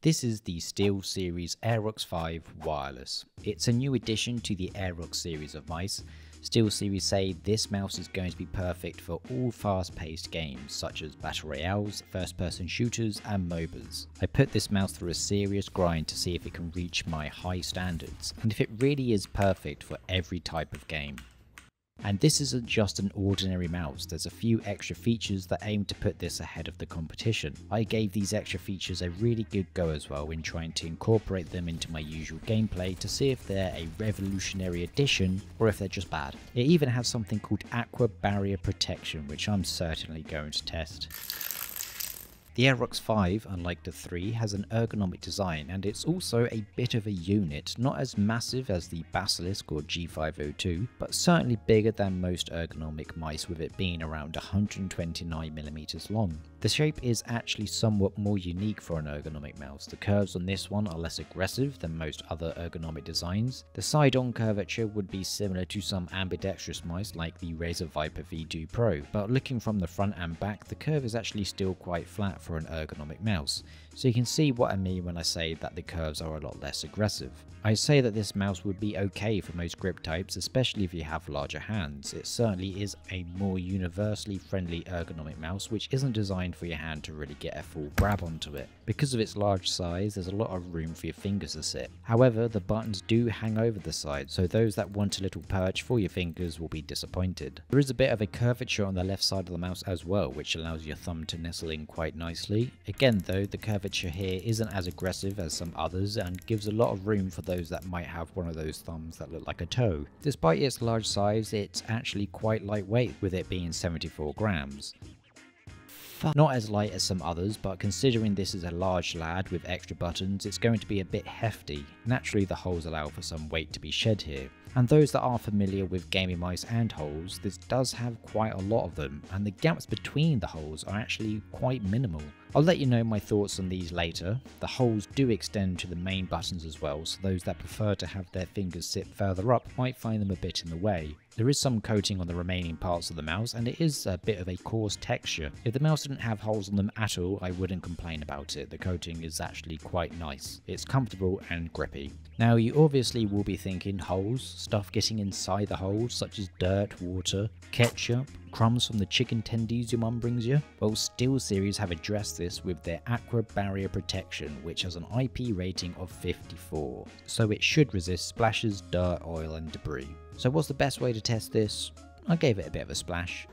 This is the SteelSeries Aerox 5 Wireless. It's a new addition to the Aerox series of mice. SteelSeries say this mouse is going to be perfect for all fast-paced games such as battle royales, first-person shooters and MOBAs. I put this mouse through a serious grind to see if it can reach my high standards and if it really is perfect for every type of game. And this isn't just an ordinary mouse, there's a few extra features that aim to put this ahead of the competition. I gave these extra features a really good go as well in trying to incorporate them into my usual gameplay to see if they're a revolutionary addition or if they're just bad. It even has something called Aqua Barrier Protection which I'm certainly going to test. The Aerox 5, unlike the 3, has an ergonomic design and it's also a bit of a unit, not as massive as the Basilisk or G502, but certainly bigger than most ergonomic mice with it being around 129mm long. The shape is actually somewhat more unique for an ergonomic mouse. The curves on this one are less aggressive than most other ergonomic designs. The side-on curvature would be similar to some ambidextrous mice like the Razer Viper V2 Pro, but looking from the front and back, the curve is actually still quite flat for an ergonomic mouse, so you can see what I mean when I say that the curves are a lot less aggressive. I say that this mouse would be okay for most grip types, especially if you have larger hands. It certainly is a more universally friendly ergonomic mouse which isn't designed for your hand to really get a full grab onto it. Because of its large size, there's a lot of room for your fingers to sit. However, the buttons do hang over the side, so those that want a little perch for your fingers will be disappointed. There is a bit of a curvature on the left side of the mouse as well, which allows your thumb to nestle in quite nicely. Again though, the curvature here isn't as aggressive as some others and gives a lot of room for those that might have one of those thumbs that look like a toe. Despite its large size, it's actually quite lightweight with it being 74 grams. Not as light as some others, but considering this is a large lad with extra buttons, it's going to be a bit hefty. Naturally the holes allow for some weight to be shed here. And those that are familiar with gaming mice and holes, this does have quite a lot of them, and the gaps between the holes are actually quite minimal. I'll let you know my thoughts on these later. The holes do extend to the main buttons as well, so those that prefer to have their fingers sit further up might find them a bit in the way. There is some coating on the remaining parts of the mouse and it is a bit of a coarse texture. If the mouse didn't have holes on them at all, I wouldn't complain about it. The coating is actually quite nice. It's comfortable and grippy. Now you obviously will be thinking holes, stuff getting inside the holes such as dirt, water, ketchup, crumbs from the chicken tendies your mum brings you? Well, SteelSeries have addressed this with their Aqua Barrier Protection, which has an IP rating of 54, so it should resist splashes, dirt, oil and debris. So what's the best way to test this? I gave it a bit of a splash.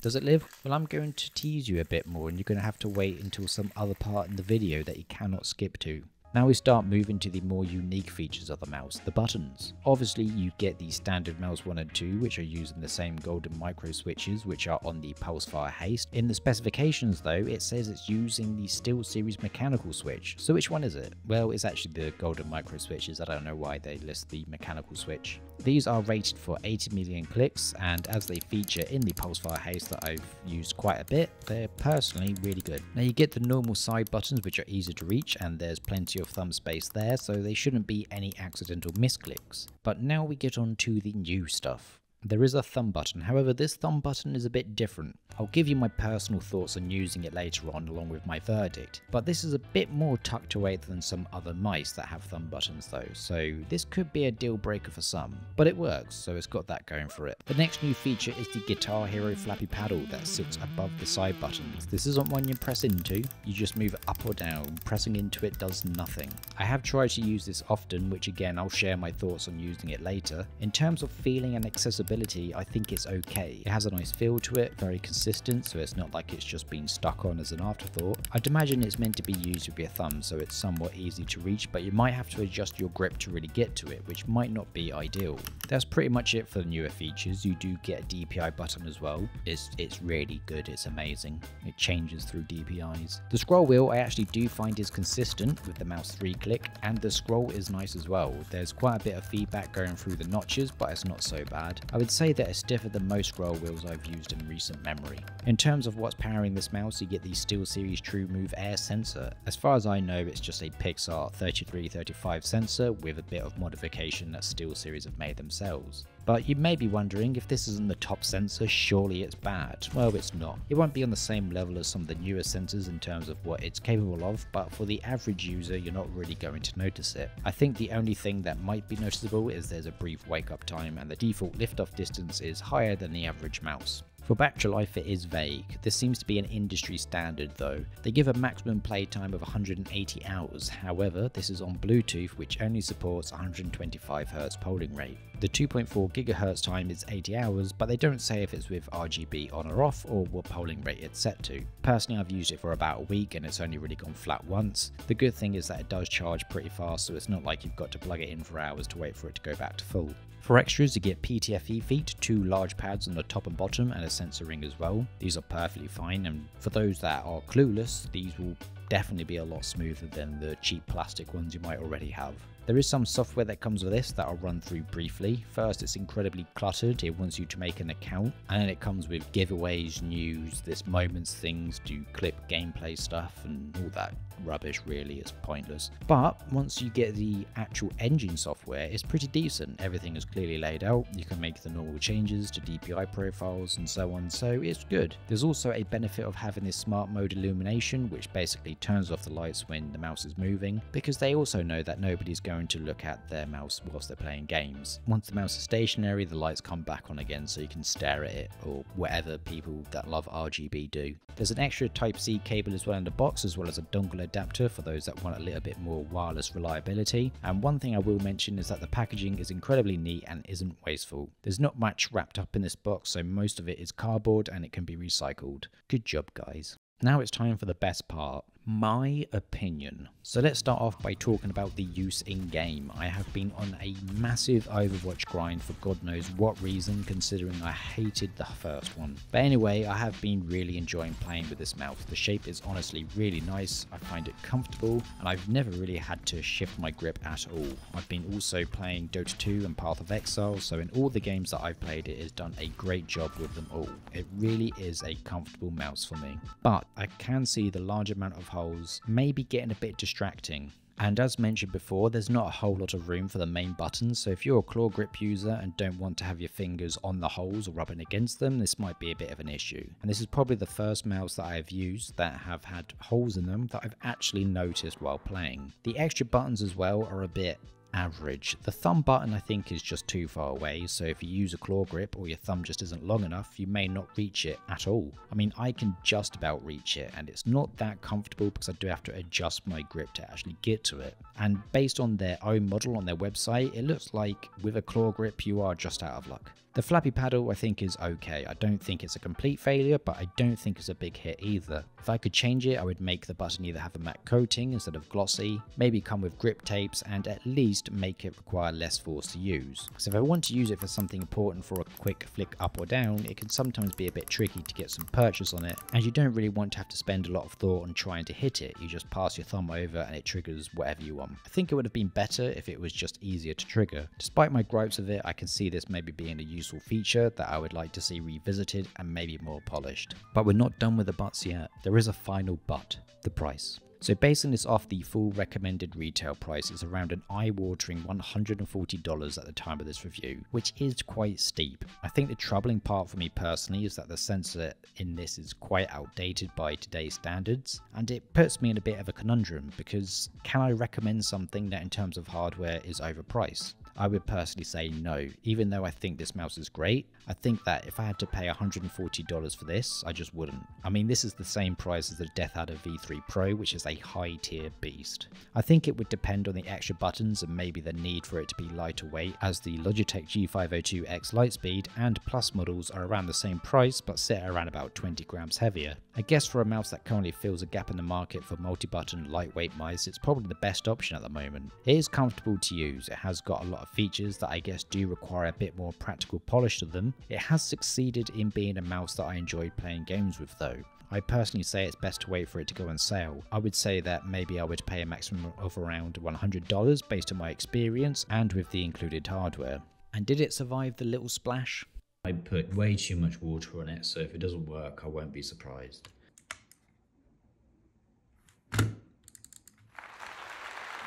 Does it live? Well, I'm going to tease you a bit more and you're going to have to wait until some other part in the video that you cannot skip to. Now we start moving to the more unique features of the mouse, the buttons. Obviously you get the standard mouse 1 and 2 which are using the same golden micro switches which are on the Pulsefire Haste. In the specifications though it says it's using the SteelSeries mechanical switch. So which one is it? Well it's actually the golden micro switches, I don't know why they list the mechanical switch. These are rated for 80 million clicks and as they feature in the Pulsefire Haste that I've used quite a bit, they're personally really good. Now you get the normal side buttons which are easy to reach and there's plenty of thumb space there so they shouldn't be any accidental misclicks. But now we get on to the new stuff. There is a thumb button, however this thumb button is a bit different. I'll give you my personal thoughts on using it later on along with my verdict, but this is a bit more tucked away than some other mice that have thumb buttons though, so this could be a deal breaker for some, but it works, so it's got that going for it. The next new feature is the Guitar Hero flappy paddle that sits above the side buttons. This isn't one you press into, you just move up or down, pressing into it does nothing. I have tried to use this often, which again I'll share my thoughts on using it later. In terms of feeling and accessibility, I think it's okay. It has a nice feel to it, very consistent so it's not like it's just been stuck on as an afterthought. I'd imagine it's meant to be used with your thumb, so it's somewhat easy to reach, but you might have to adjust your grip to really get to it, which might not be ideal. That's pretty much it for the newer features. You do get a DPI button as well. It's, it's really good, it's amazing. It changes through DPIs. The scroll wheel I actually do find is consistent with the mouse 3 click, and the scroll is nice as well. There's quite a bit of feedback going through the notches, but it's not so bad. I would say that it's stiffer than most scroll wheels I've used in recent memory. In terms of what's powering this mouse, you get the SteelSeries TrueMove Air sensor. As far as I know, it's just a PixArt 3335 sensor with a bit of modification that SteelSeries have made themselves. But you may be wondering if this isn't the top sensor, surely it's bad. Well, it's not. It won't be on the same level as some of the newer sensors in terms of what it's capable of, but for the average user, you're not really going to notice it. I think the only thing that might be noticeable is there's a brief wake up time and the default lift-off distance is higher than the average mouse. For battery life it is vague, this seems to be an industry standard though. They give a maximum playtime of 180 hours, however this is on Bluetooth which only supports 125Hz polling rate. The 2.4 GHz time is 80 hours, but they don't say if it's with RGB on or off or what polling rate it's set to. Personally I've used it for about a week and it's only really gone flat once. The good thing is that it does charge pretty fast so it's not like you've got to plug it in for hours to wait for it to go back to full. For extras, you get PTFE feet, two large pads on the top and bottom, and a sensor ring as well. These are perfectly fine, and for those that are clueless, these will definitely be a lot smoother than the cheap plastic ones you might already have. There is some software that comes with this that I'll run through briefly. First, it's incredibly cluttered. It wants you to make an account, and then it comes with giveaways, news, this moments things, do clip gameplay stuff, and all that rubbish really is pointless. But once you get the actual engine software, it's pretty decent. Everything is clearly laid out. You can make the normal changes to DPI profiles and so on, so it's good. There's also a benefit of having this smart mode illumination, which basically turns off the lights when the mouse is moving, because they also know that nobody's going going to look at their mouse whilst they're playing games. Once the mouse is stationary, the lights come back on again so you can stare at it or whatever people that love RGB do. There's an extra Type-C cable as well in the box as well as a dongle adapter for those that want a little bit more wireless reliability. And one thing I will mention is that the packaging is incredibly neat and isn't wasteful. There's not much wrapped up in this box so most of it is cardboard and it can be recycled. Good job guys. Now it's time for the best part, my opinion. So let's start off by talking about the use in game. I have been on a massive Overwatch grind for God knows what reason considering I hated the first one. But anyway, I have been really enjoying playing with this mouse. The shape is honestly really nice, I find it comfortable, and I've never really had to shift my grip at all. I've been also playing Dota 2 and Path of Exile, so in all the games that I've played it has done a great job with them all. It really is a comfortable mouse for me. But I can see the large amount of holes may be getting a bit distracting. And as mentioned before, there's not a whole lot of room for the main buttons, so if you're a claw grip user and don't want to have your fingers on the holes or rubbing against them, this might be a bit of an issue. And this is probably the first mouse that I have used that have had holes in them that I've actually noticed while playing. The extra buttons as well are a bit average. The thumb button I think is just too far away, so if you use a claw grip or your thumb just isn't long enough, you may not reach it at all. I mean, I can just about reach it, and it's not that comfortable because I do have to adjust my grip to actually get to it. And based on their own model on their website, it looks like with a claw grip you are just out of luck. The flappy paddle I think is okay. I don't think it's a complete failure, but I don't think it's a big hit either. If I could change it, I would make the button either have a matte coating instead of glossy, maybe come with grip tapes, and at least make it require less force to use. So if I want to use it for something important for a quick flick up or down, it can sometimes be a bit tricky to get some purchase on it, as you don't really want to have to spend a lot of thought on trying to hit it. You just pass your thumb over and it triggers whatever you want. I think it would have been better if it was just easier to trigger. Despite my gripes of it, I can see this maybe being a useful useful feature that I would like to see revisited and maybe more polished. But we're not done with the buts yet. There is a final but, the price. So basing this off the full recommended retail price is around an eye-watering $140 at the time of this review, which is quite steep. I think the troubling part for me personally is that the sensor in this is quite outdated by today's standards, and it puts me in a bit of a conundrum because can I recommend something that in terms of hardware is overpriced? I would personally say no. Even though I think this mouse is great, I think that if I had to pay $140 for this, I just wouldn't. I mean, this is the same price as the DeathAdder V3 Pro, which is a high tier beast. I think it would depend on the extra buttons and maybe the need for it to be lighter weight, as the Logitech G502X Lightspeed and Plus models are around the same price but sit around about 20 grams heavier. I guess for a mouse that currently fills a gap in the market for multi-button lightweight mice, it's probably the best option at the moment. It is comfortable to use, it has got a lot of features that I guess do require a bit more practical polish to them, it has succeeded in being a mouse that I enjoyed playing games with though. I personally say it's best to wait for it to go on sale. I would say that maybe I would pay a maximum of around $100 based on my experience and with the included hardware. And did it survive the little splash? I put way too much water on it, so if it doesn't work, I won't be surprised.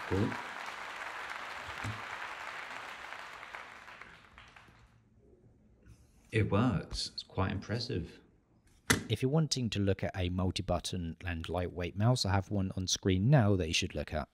Cool. It works. It's quite impressive. If you're wanting to look at a multi-button and lightweight mouse, I have one on screen now that you should look at.